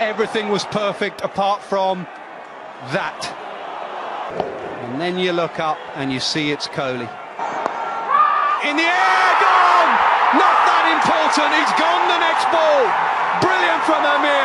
everything was perfect apart from that. And then you look up and you see it's Kohli. In the air, gone! Not that important, he's gone the next ball. Brilliant from Amir.